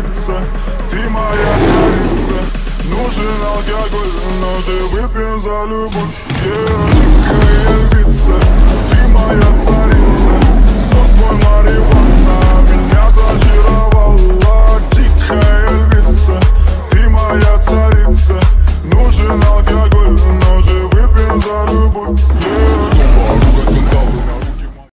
забыться Ты моя царица Нужен алкоголь, но же выпьем за любовь yeah. львица, ты моя царица Сок мой марихуана меня зачаровала Дикая львица, ты моя царица Нужен алкоголь, но же выпьем за любовь yeah.